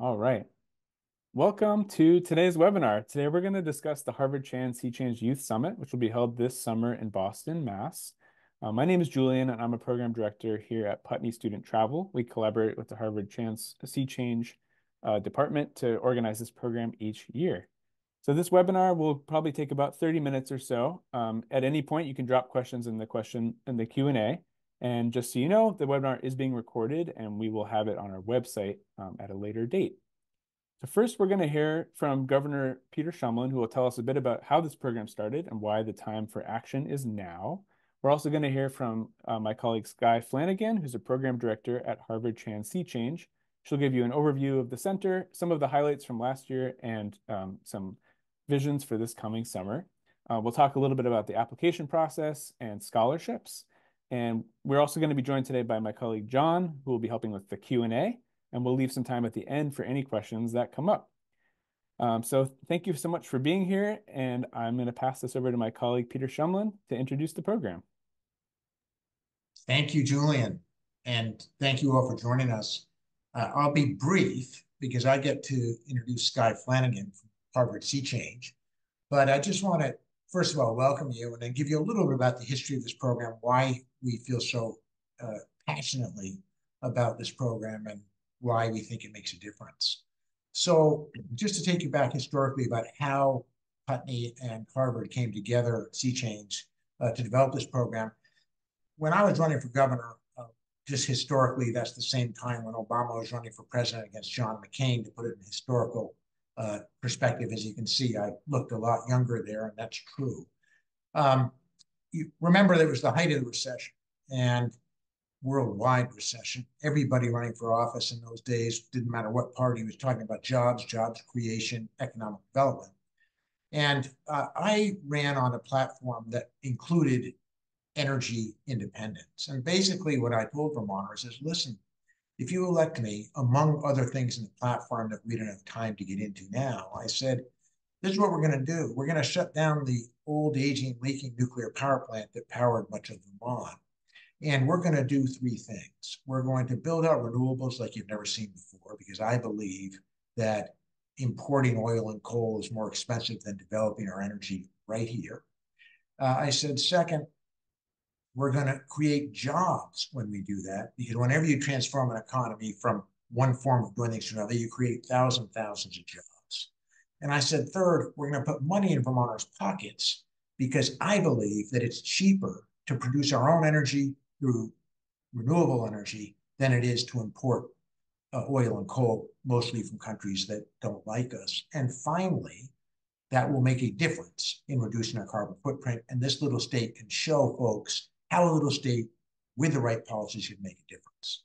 All right. Welcome to today's webinar. Today we're going to discuss the Harvard Chan C-CHANGE Youth Summit, which will be held this summer in Boston, Mass. Uh, my name is Julian, and I'm a program director here at Putney Student Travel. We collaborate with the Harvard Chan C-CHANGE uh, department to organize this program each year. So this webinar will probably take about 30 minutes or so. Um, at any point, you can drop questions in the question in the Q&A. And just so you know, the webinar is being recorded and we will have it on our website um, at a later date. So first, we're going to hear from Governor Peter Shumlin, who will tell us a bit about how this program started and why the time for action is now. We're also going to hear from uh, my colleague Sky Flanagan, who's a program director at Harvard Chan C-CHANGE. She'll give you an overview of the center, some of the highlights from last year, and um, some visions for this coming summer. Uh, we'll talk a little bit about the application process and scholarships. And we're also going to be joined today by my colleague John, who will be helping with the Q&A, and we'll leave some time at the end for any questions that come up. Um, so thank you so much for being here, and I'm going to pass this over to my colleague Peter Shumlin to introduce the program. Thank you, Julian, and thank you all for joining us. Uh, I'll be brief because I get to introduce Sky Flanagan from Harvard C-CHANGE. But I just want to, first of all, welcome you and then give you a little bit about the history of this program, why we feel so uh, passionately about this program and why we think it makes a difference. So just to take you back historically about how Putney and Harvard came together, C-CHANGE, uh, to develop this program. When I was running for governor, uh, just historically, that's the same time when Obama was running for president against John McCain, to put it in historical uh, perspective. As you can see, I looked a lot younger there, and that's true. Um, you remember there was the height of the recession and worldwide recession. Everybody running for office in those days, didn't matter what party, was talking about jobs, jobs creation, economic development. And uh, I ran on a platform that included energy independence. And basically, what I told Vermonters is listen, if you elect me, among other things in the platform that we don't have time to get into now, I said, this is what we're going to do. We're going to shut down the old, aging, leaking nuclear power plant that powered much of Vermont. And we're going to do three things. We're going to build out renewables like you've never seen before, because I believe that importing oil and coal is more expensive than developing our energy right here. Uh, I said, second, we're going to create jobs when we do that, because whenever you transform an economy from one form of doing things to another, you create thousands, thousands of jobs. And I said, third, we're going to put money in Vermonters' pockets because I believe that it's cheaper to produce our own energy through renewable energy than it is to import uh, oil and coal, mostly from countries that don't like us. And finally, that will make a difference in reducing our carbon footprint. And this little state can show folks how a little state with the right policies can make a difference.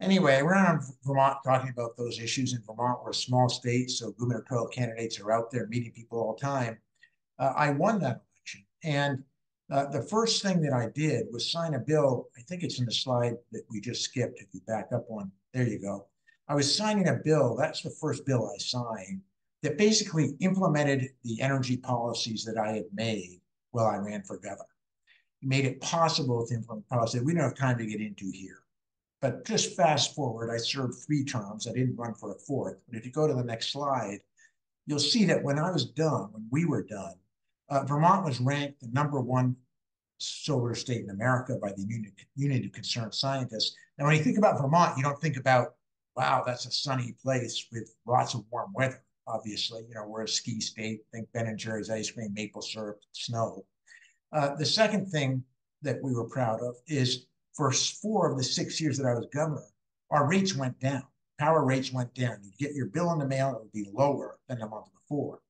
Anyway, we're on Vermont talking about those issues. In Vermont, we're a small state, so gubernatorial candidates are out there meeting people all the time. Uh, I won that election. And uh, the first thing that I did was sign a bill. I think it's in the slide that we just skipped. If you back up one, there you go. I was signing a bill. That's the first bill I signed that basically implemented the energy policies that I had made while I ran for governor It made it possible to implement policy we don't have time to get into here. But just fast forward, I served three terms. I didn't run for a fourth. But if you go to the next slide, you'll see that when I was done, when we were done, uh, Vermont was ranked the number one solar state in America by the Union, Union of Concerned Scientists. Now, when you think about Vermont, you don't think about, wow, that's a sunny place with lots of warm weather. Obviously, you know, we're a ski state. Think Ben and Jerry's ice cream, maple syrup, snow. Uh, the second thing that we were proud of is for four of the six years that I was governor, our rates went down. Power rates went down. You'd get your bill in the mail, it would be lower than the month before.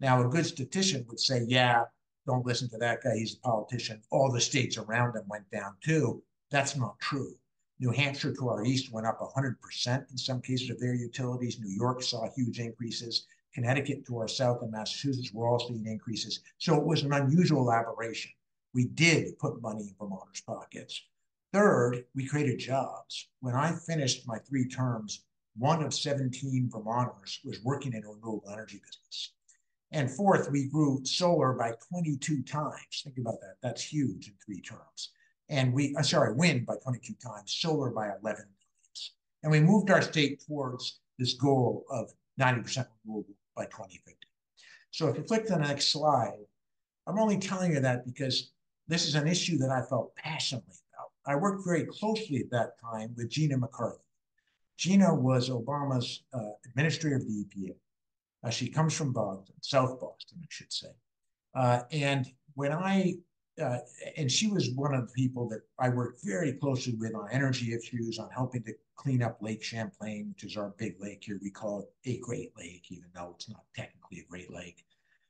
Now, a good statistician would say, yeah, don't listen to that guy. He's a politician. All the states around him went down too. That's not true. New Hampshire to our east went up 100% in some cases of their utilities. New York saw huge increases. Connecticut to our south and Massachusetts were all seeing increases. So it was an unusual aberration. We did put money in Vermonters' pockets. Third, we created jobs. When I finished my three terms, one of 17 Vermonters was working in a renewable energy business. And fourth, we grew solar by 22 times. Think about that. That's huge in three terms. And we, uh, sorry, wind by 22 times, solar by 11 times. And we moved our state towards this goal of 90% renewable by 2050. So if you flick to the next slide, I'm only telling you that because this is an issue that I felt passionately. I worked very closely at that time with Gina McCarthy. Gina was Obama's uh, administrator of the EPA. Uh, she comes from Boston, South Boston, I should say. Uh, and when I, uh, and she was one of the people that I worked very closely with on energy issues, on helping to clean up Lake Champlain, which is our big lake here. We call it a Great Lake, even though it's not technically a Great Lake.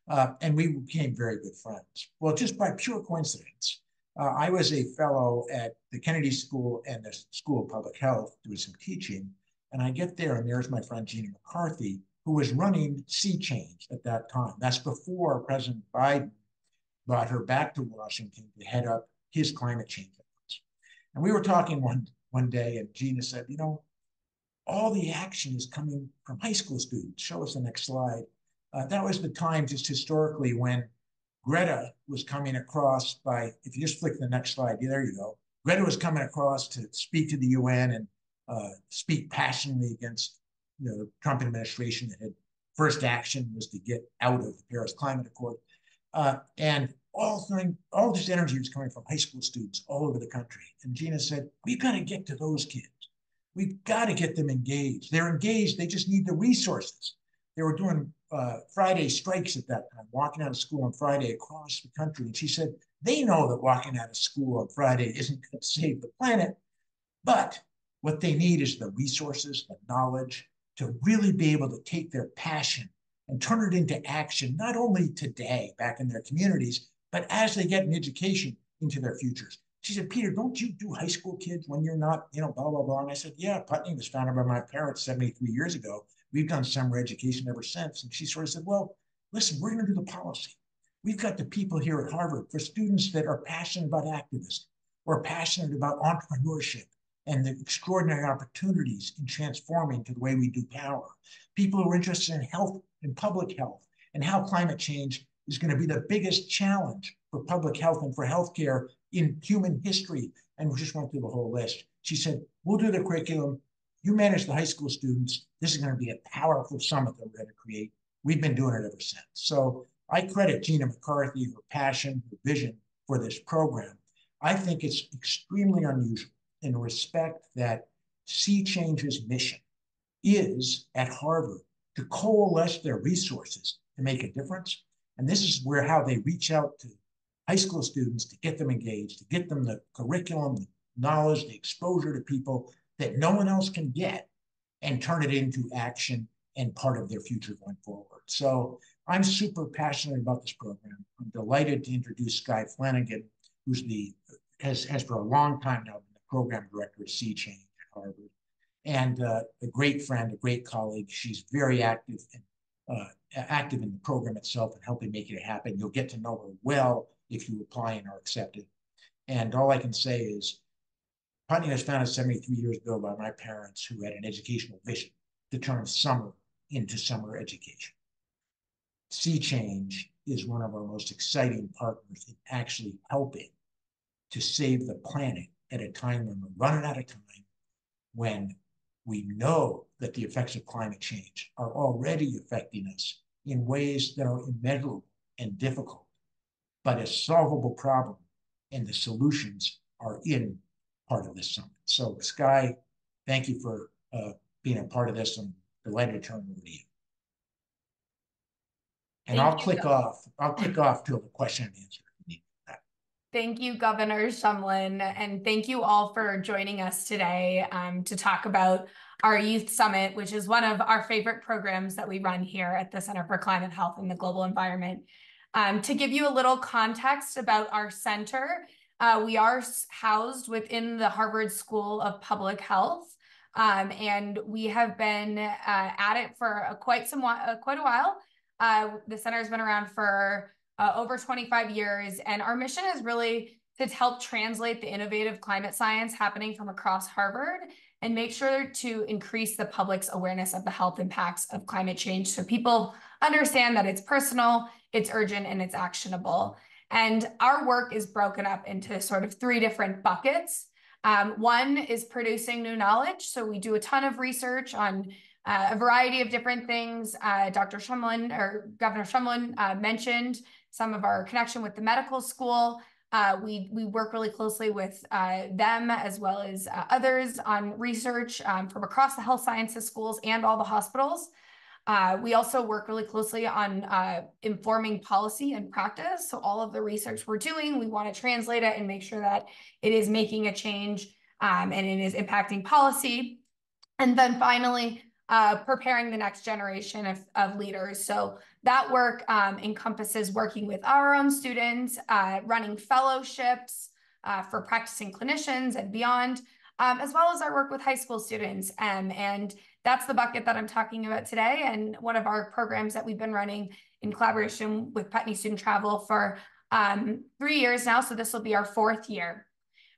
Uh, and we became very good friends. Well, just by pure coincidence, uh, I was a fellow at the Kennedy School and the School of Public Health doing some teaching. And I get there, and there's my friend Gina McCarthy, who was running C-CHANGE at that time. That's before President Biden brought her back to Washington to head up his climate change efforts. And we were talking one, one day, and Gina said, You know, all the action is coming from high school students. Show us the next slide. Uh, that was the time, just historically, when Greta was coming across by, if you just flick the next slide, there you go. Greta was coming across to speak to the UN and uh, speak passionately against you know, the Trump administration that had first action was to get out of the Paris Climate Accord. Uh, and all, thing, all this energy was coming from high school students all over the country. And Gina said, we've got to get to those kids. We've got to get them engaged. They're engaged. They just need the resources. They were doing uh, Friday strikes at that time, walking out of school on Friday across the country. And she said, they know that walking out of school on Friday isn't going to save the planet, but what they need is the resources, the knowledge to really be able to take their passion and turn it into action, not only today back in their communities, but as they get an education into their futures. She said, Peter, don't you do high school kids when you're not, you know, blah, blah, blah. And I said, yeah, Putney was founded by my parents 73 years ago. We've done summer education ever since. And she sort of said, well, listen, we're going to do the policy. We've got the people here at Harvard for students that are passionate about activism or passionate about entrepreneurship and the extraordinary opportunities in transforming to the way we do power. People who are interested in health and public health and how climate change is going to be the biggest challenge for public health and for healthcare in human history. And we just went through the whole list. She said, We'll do the curriculum. You manage the high school students. This is going to be a powerful summit that we're going to create. We've been doing it ever since. So I credit Gina McCarthy, her passion, her vision for this program. I think it's extremely unusual in respect that C-CHANGE's mission is at Harvard to coalesce their resources to make a difference. And this is where how they reach out to high school students to get them engaged, to get them the curriculum, the knowledge, the exposure to people that no one else can get and turn it into action and part of their future going forward. So I'm super passionate about this program. I'm delighted to introduce Skye Flanagan, who's the has, has for a long time now been the program director at C-CHANGE at Harvard, and uh, a great friend, a great colleague. She's very active and uh, active in the program itself and helping make it happen. You'll get to know her well if you apply and are accepted. And all I can say is Putney was founded 73 years ago by my parents who had an educational vision to turn summer into summer education. C-CHANGE is one of our most exciting partners in actually helping to save the planet at a time when we're running out of time, when we know that the effects of climate change are already affecting us in ways that are immeasurable and difficult, but a solvable problem, and the solutions are in part of this summit. So, Sky, thank you for uh, being a part of this. I'm delighted to turn over to you. And thank I'll you, click off. I'll click off till the question and answer. Thank you, Governor Shumlin, and thank you all for joining us today um, to talk about our Youth Summit, which is one of our favorite programs that we run here at the Center for Climate Health and the Global Environment. Um, to give you a little context about our center, uh, we are housed within the Harvard School of Public Health, um, and we have been uh, at it for a quite some uh, quite a while. Uh, the center has been around for uh, over 25 years. And our mission is really to help translate the innovative climate science happening from across Harvard and make sure to increase the public's awareness of the health impacts of climate change so people understand that it's personal, it's urgent, and it's actionable. And our work is broken up into sort of three different buckets. Um, one is producing new knowledge. So we do a ton of research on uh, a variety of different things. Uh, Dr. Shumlin or Governor Shumlin uh, mentioned some of our connection with the medical school. Uh, we we work really closely with uh, them as well as uh, others on research um, from across the health sciences schools and all the hospitals. Uh, we also work really closely on uh, informing policy and practice. So all of the research we're doing, we want to translate it and make sure that it is making a change um, and it is impacting policy. And then finally, uh, preparing the next generation of, of leaders. So that work um, encompasses working with our own students, uh, running fellowships uh, for practicing clinicians and beyond, um, as well as our work with high school students. Um, and that's the bucket that I'm talking about today. And one of our programs that we've been running in collaboration with Putney Student Travel for um, three years now. So this will be our fourth year.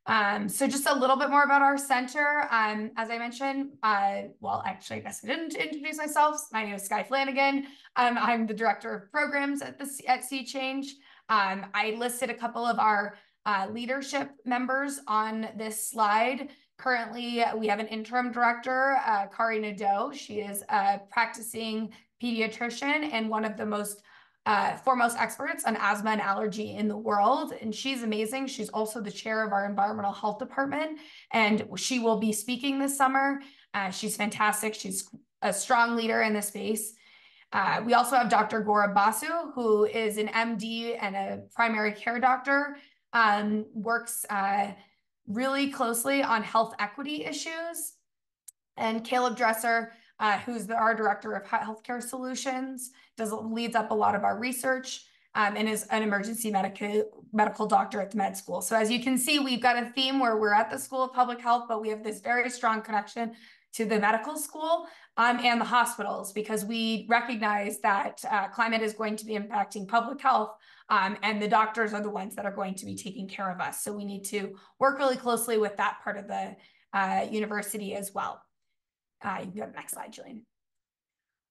Um, so just a little bit more about our center. Um, as I mentioned, uh, well, actually, I guess I didn't introduce myself. My name is Sky Flanagan. Um, I'm the director of programs at the at C-CHANGE. Um, I listed a couple of our uh, leadership members on this slide. Currently, we have an interim director, uh, Kari Nadeau. She is a practicing pediatrician and one of the most uh, foremost experts on asthma and allergy in the world. And she's amazing. She's also the chair of our environmental health department, and she will be speaking this summer. Uh, she's fantastic. She's a strong leader in this space. Uh, we also have Dr. Gaurab Basu, who is an MD and a primary care doctor, um, works uh, really closely on health equity issues. And Caleb Dresser, uh, who's the, our director of healthcare solutions, does leads up a lot of our research um, and is an emergency medical medical doctor at the med school. So as you can see, we've got a theme where we're at the School of Public Health, but we have this very strong connection to the medical school um, and the hospitals because we recognize that uh, climate is going to be impacting public health um, and the doctors are the ones that are going to be taking care of us. So we need to work really closely with that part of the uh, university as well. Uh, you can go to the next slide, Julian.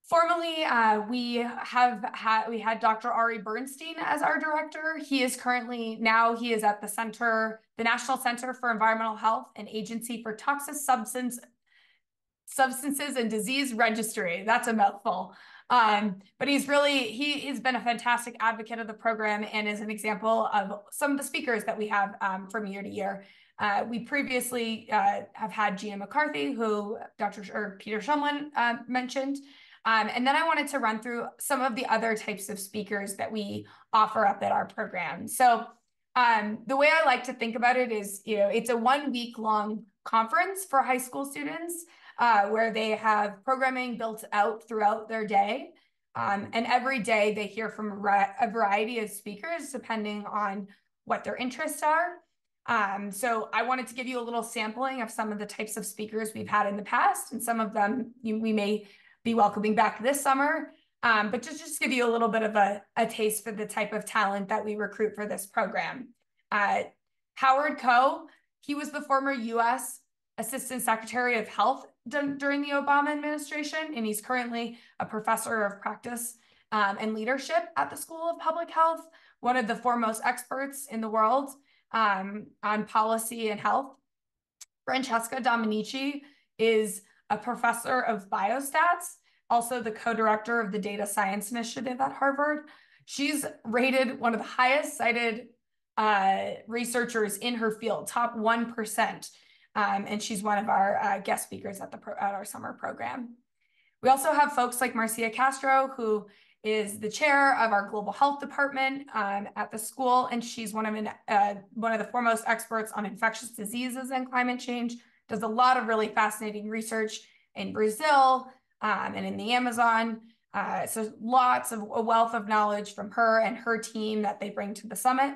Formally, uh, we have had we had Dr. Ari Bernstein as our director. He is currently now he is at the center, the National Center for Environmental Health and Agency for Toxic Substance Substances and Disease Registry. That's a mouthful. Um, but he's really he has been a fantastic advocate of the program and is an example of some of the speakers that we have um, from year to year. Uh, we previously uh, have had Gina McCarthy, who Dr. or Peter Shumlin uh, mentioned. Um, and then I wanted to run through some of the other types of speakers that we offer up at our program. So um, the way I like to think about it is, you know, it's a one week long conference for high school students uh, where they have programming built out throughout their day. Um, and every day they hear from a variety of speakers depending on what their interests are. Um, so I wanted to give you a little sampling of some of the types of speakers we've had in the past, and some of them you, we may be welcoming back this summer. Um, but just, just give you a little bit of a, a taste for the type of talent that we recruit for this program. Uh, Howard Koh, he was the former US Assistant Secretary of Health during the Obama administration, and he's currently a professor of practice um, and leadership at the School of Public Health, one of the foremost experts in the world um, on policy and health. Francesca Dominici is a professor of biostats, also the co-director of the Data Science Initiative at Harvard. She's rated one of the highest cited uh, researchers in her field, top 1%. Um, and she's one of our uh, guest speakers at, the at our summer program. We also have folks like Marcia Castro, who is the chair of our global health department um, at the school, and she's one of an, uh, one of the foremost experts on infectious diseases and climate change. Does a lot of really fascinating research in Brazil um, and in the Amazon. Uh, so lots of a wealth of knowledge from her and her team that they bring to the summit.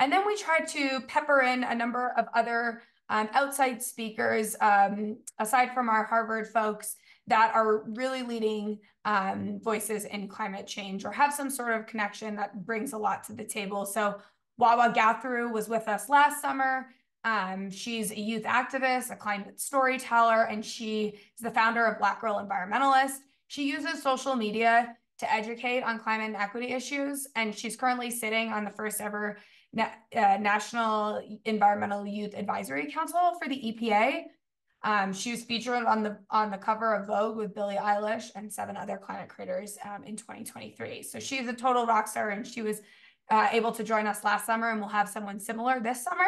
And then we try to pepper in a number of other um, outside speakers, um, aside from our Harvard folks, that are really leading um, voices in climate change or have some sort of connection that brings a lot to the table. So Wawa Gatheru was with us last summer. Um, she's a youth activist, a climate storyteller, and she is the founder of Black Girl Environmentalist. She uses social media to educate on climate and equity issues, and she's currently sitting on the first ever Na uh, National Environmental Youth Advisory Council for the EPA. Um, she was featured on the on the cover of Vogue with Billie Eilish and seven other climate creators um, in 2023. So she's a total rock star, and she was uh, able to join us last summer, and we'll have someone similar this summer.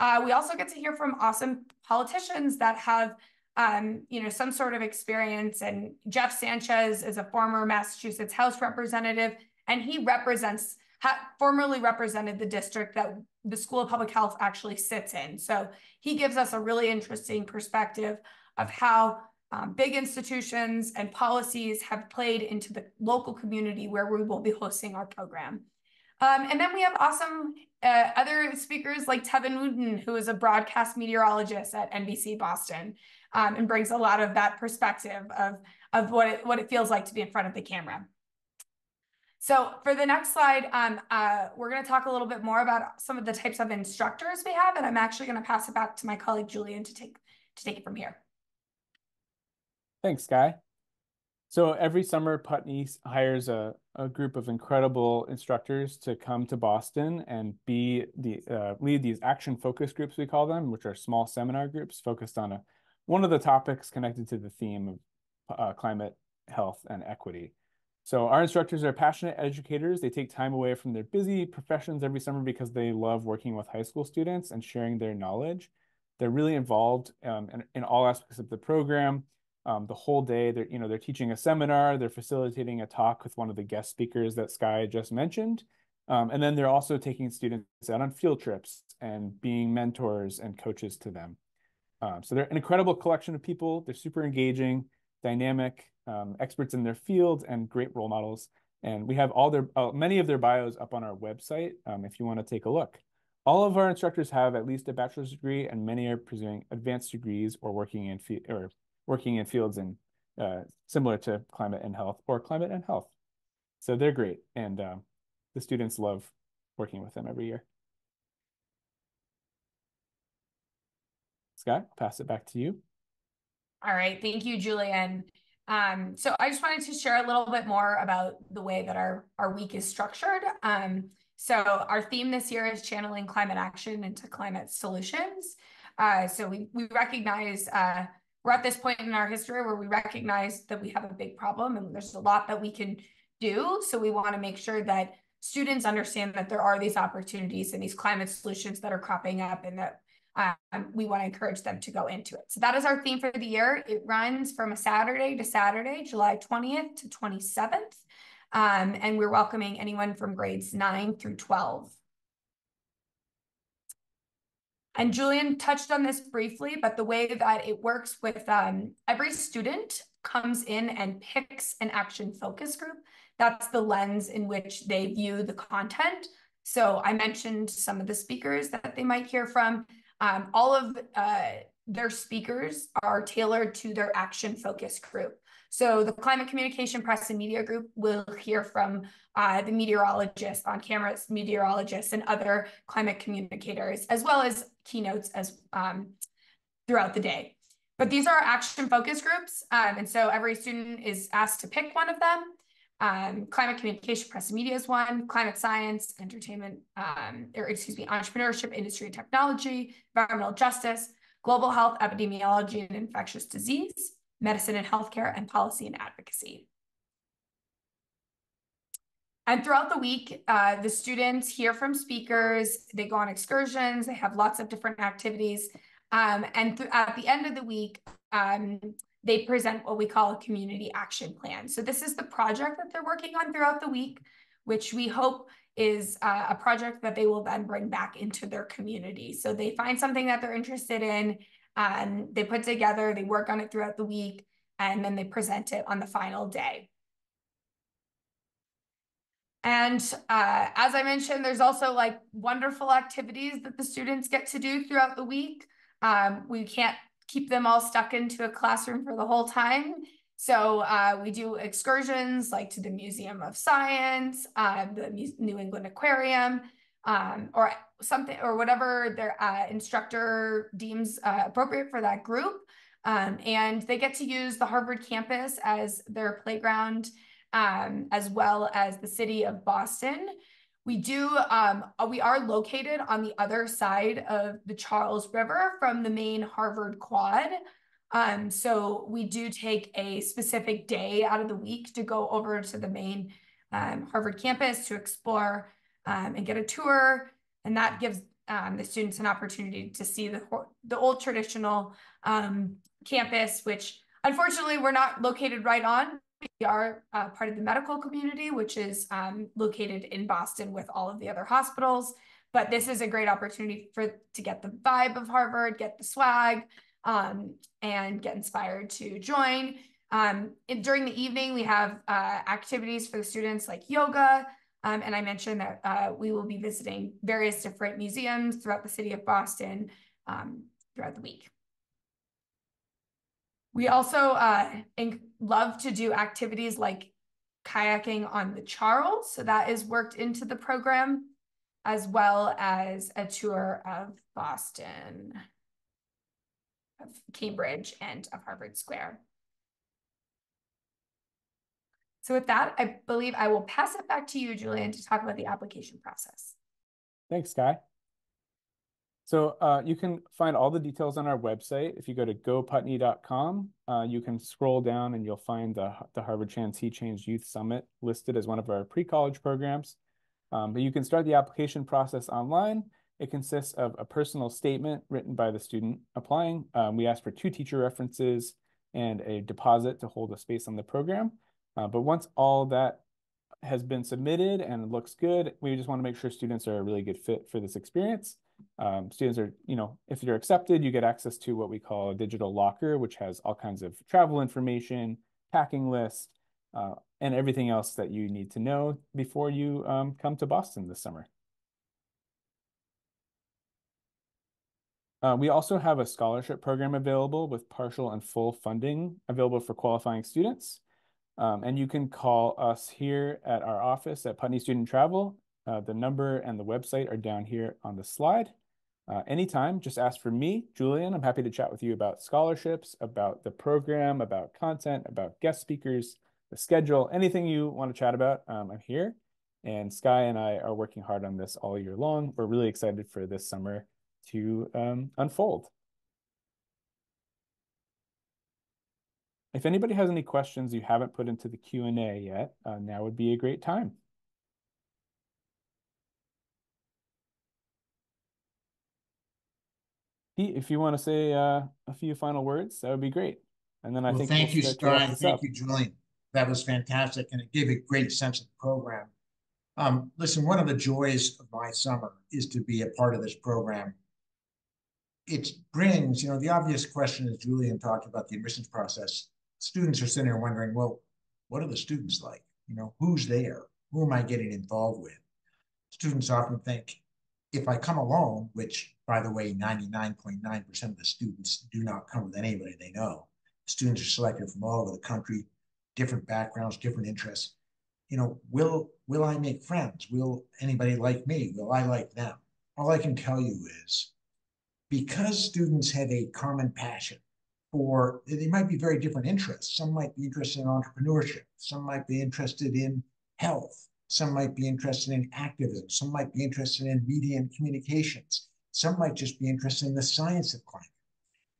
Uh, we also get to hear from awesome politicians that have, um, you know, some sort of experience. And Jeff Sanchez is a former Massachusetts House representative, and he represents, formerly represented the district that the School of Public Health actually sits in. So he gives us a really interesting perspective of how um, big institutions and policies have played into the local community where we will be hosting our program. Um, and then we have awesome uh, other speakers like Tevin Wooten, who is a broadcast meteorologist at NBC Boston, um, and brings a lot of that perspective of, of what it, what it feels like to be in front of the camera. So for the next slide, um, uh, we're going to talk a little bit more about some of the types of instructors we have, and I'm actually going to pass it back to my colleague Julian to take to take it from here. Thanks, Guy. So every summer, Putney hires a, a group of incredible instructors to come to Boston and be the uh, lead these action focus groups we call them, which are small seminar groups focused on a one of the topics connected to the theme of uh, climate, health, and equity. So our instructors are passionate educators. They take time away from their busy professions every summer because they love working with high school students and sharing their knowledge. They're really involved um, in, in all aspects of the program um, the whole day. They're, you know, they're teaching a seminar, they're facilitating a talk with one of the guest speakers that Sky just mentioned. Um, and then they're also taking students out on field trips and being mentors and coaches to them. Um, so they're an incredible collection of people. They're super engaging, dynamic, um, experts in their field, and great role models. And we have all their uh, many of their bios up on our website um, if you want to take a look. All of our instructors have at least a bachelor's degree, and many are pursuing advanced degrees or working in or working in fields and uh, similar to climate and health or climate and health. So they're great. And um, the students love working with them every year. Scott, pass it back to you. All right. Thank you, Julian. Um, so I just wanted to share a little bit more about the way that our, our week is structured. Um, so our theme this year is channeling climate action into climate solutions. Uh, so we, we recognize uh, we're at this point in our history where we recognize that we have a big problem and there's a lot that we can do. So we want to make sure that students understand that there are these opportunities and these climate solutions that are cropping up and that um, we want to encourage them to go into it. So that is our theme for the year. It runs from a Saturday to Saturday, July 20th to 27th. Um, and we're welcoming anyone from grades 9 through 12. And Julian touched on this briefly, but the way that it works with um, every student comes in and picks an action focus group. That's the lens in which they view the content. So I mentioned some of the speakers that they might hear from. Um, all of uh, their speakers are tailored to their action focus group. So the Climate Communication Press and Media Group will hear from uh, the meteorologists, on cameras, meteorologists, and other climate communicators, as well as keynotes as um, throughout the day. But these are action focus groups. Um, and so every student is asked to pick one of them. Um, climate communication, press and media is one, climate science, entertainment, um, or excuse me, entrepreneurship, industry and technology, environmental justice, global health, epidemiology and infectious disease, medicine and healthcare, and policy and advocacy. And throughout the week, uh, the students hear from speakers, they go on excursions, they have lots of different activities. Um, and at the end of the week, um, they present what we call a community action plan. So this is the project that they're working on throughout the week, which we hope is uh, a project that they will then bring back into their community. So they find something that they're interested in, and they put together, they work on it throughout the week, and then they present it on the final day. And uh, as I mentioned, there's also like wonderful activities that the students get to do throughout the week. Um, we can't keep them all stuck into a classroom for the whole time. So uh, we do excursions like to the Museum of Science, uh, the New England Aquarium, um, or something, or whatever their uh, instructor deems uh, appropriate for that group. Um, and they get to use the Harvard campus as their playground um, as well as the city of Boston. We do, um, uh, we are located on the other side of the Charles River from the main Harvard Quad. Um, so we do take a specific day out of the week to go over to the main um, Harvard campus to explore um, and get a tour. And that gives um, the students an opportunity to see the, the old traditional um, campus, which unfortunately we're not located right on. We are uh, part of the medical community, which is um, located in Boston with all of the other hospitals. But this is a great opportunity for to get the vibe of Harvard, get the swag, um, and get inspired to join. Um, during the evening, we have uh, activities for the students like yoga. Um, and I mentioned that uh, we will be visiting various different museums throughout the city of Boston um, throughout the week. We also uh, love to do activities like kayaking on the Charles. So that is worked into the program, as well as a tour of Boston, of Cambridge, and of Harvard Square. So with that, I believe I will pass it back to you, Julian, to talk about the application process. Thanks, Sky. So uh, you can find all the details on our website. If you go to goputney.com, uh, you can scroll down and you'll find the, the Harvard Chan C-CHANGE Youth Summit listed as one of our pre-college programs. Um, but you can start the application process online. It consists of a personal statement written by the student applying. Um, we ask for two teacher references and a deposit to hold a space on the program. Uh, but once all that has been submitted and looks good, we just want to make sure students are a really good fit for this experience. Um, students are, you know, if you're accepted, you get access to what we call a digital locker, which has all kinds of travel information, packing list, uh, and everything else that you need to know before you um, come to Boston this summer. Uh, we also have a scholarship program available with partial and full funding available for qualifying students. Um, and you can call us here at our office at Putney Student Travel uh, the number and the website are down here on the slide. Uh, anytime, just ask for me, Julian. I'm happy to chat with you about scholarships, about the program, about content, about guest speakers, the schedule, anything you want to chat about, um, I'm here. And Sky and I are working hard on this all year long. We're really excited for this summer to um, unfold. If anybody has any questions you haven't put into the Q&A yet, uh, now would be a great time. Pete, if you want to say uh, a few final words, that would be great. And then I well, think thank we'll you, Sky. Thank up. you, Julian. That was fantastic, and it gave a great sense of the program. Um, listen, one of the joys of my summer is to be a part of this program. It brings, you know, the obvious question as Julian talked about the admissions process. Students are sitting there wondering, well, what are the students like? You know, who's there? Who am I getting involved with? Students often think, if I come alone, which by the way, 99.9% of the students do not come with anybody they know. Students are selected from all over the country, different backgrounds, different interests. You know, will will I make friends? Will anybody like me? Will I like them? All I can tell you is because students have a common passion for they might be very different interests. Some might be interested in entrepreneurship, some might be interested in health, some might be interested in activism, some might be interested in media and communications. Some might just be interested in the science of climate.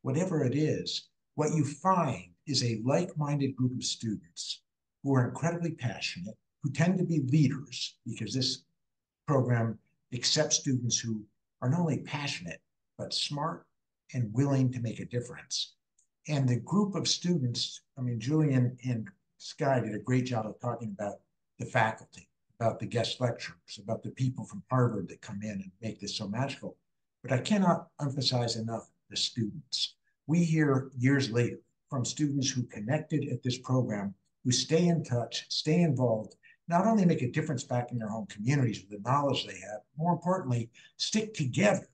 Whatever it is, what you find is a like minded group of students who are incredibly passionate, who tend to be leaders, because this program accepts students who are not only passionate, but smart and willing to make a difference. And the group of students, I mean, Julian and Sky did a great job of talking about the faculty about the guest lecturers, about the people from Harvard that come in and make this so magical. But I cannot emphasize enough the students. We hear years later from students who connected at this program, who stay in touch, stay involved, not only make a difference back in their home communities with the knowledge they have, more importantly, stick together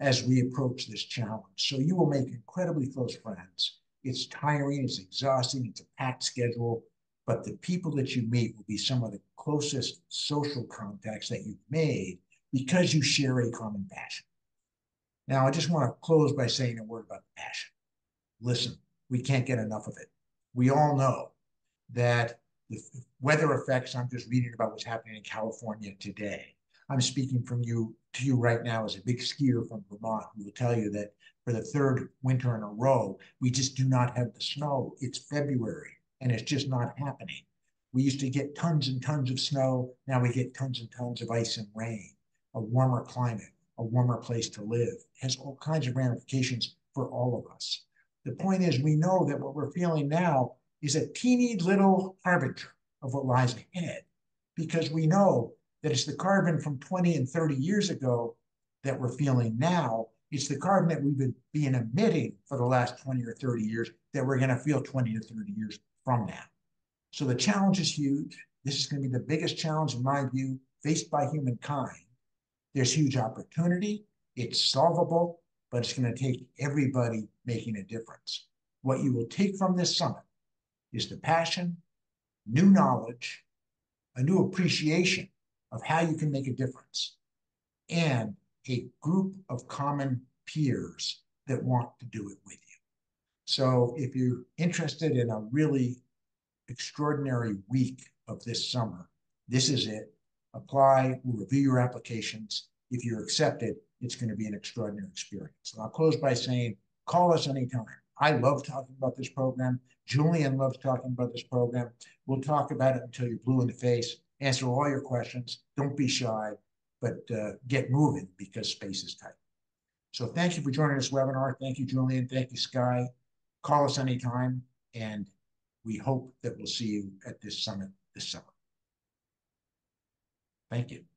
as we approach this challenge. So you will make incredibly close friends. It's tiring, it's exhausting, it's a packed schedule, but the people that you meet will be some of the closest social contacts that you've made because you share a common passion. Now, I just want to close by saying a word about passion. Listen, we can't get enough of it. We all know that the weather effects, I'm just reading about what's happening in California today. I'm speaking from you to you right now as a big skier from Vermont who will tell you that for the third winter in a row, we just do not have the snow. It's February and it's just not happening. We used to get tons and tons of snow. Now we get tons and tons of ice and rain, a warmer climate, a warmer place to live. Has all kinds of ramifications for all of us. The point is, we know that what we're feeling now is a teeny little harbinger of what lies ahead because we know that it's the carbon from 20 and 30 years ago that we're feeling now. It's the carbon that we've been, emitting for the last 20 or 30 years that we're going to feel 20 to 30 years from now. So the challenge is huge. This is going to be the biggest challenge, in my view, faced by humankind. There's huge opportunity. It's solvable, but it's going to take everybody making a difference. What you will take from this summit is the passion, new knowledge, a new appreciation of how you can make a difference, and a group of common peers that want to do it with you. So if you're interested in a really extraordinary week of this summer, this is it. Apply, we'll review your applications. If you're accepted, it's going to be an extraordinary experience. And I'll close by saying, call us anytime. I love talking about this program. Julian loves talking about this program. We'll talk about it until you're blue in the face. Answer all your questions. Don't be shy, but uh, get moving because space is tight. So thank you for joining this webinar. Thank you, Julian. Thank you, Sky. Call us anytime, and we hope that we'll see you at this summit this summer. Thank you.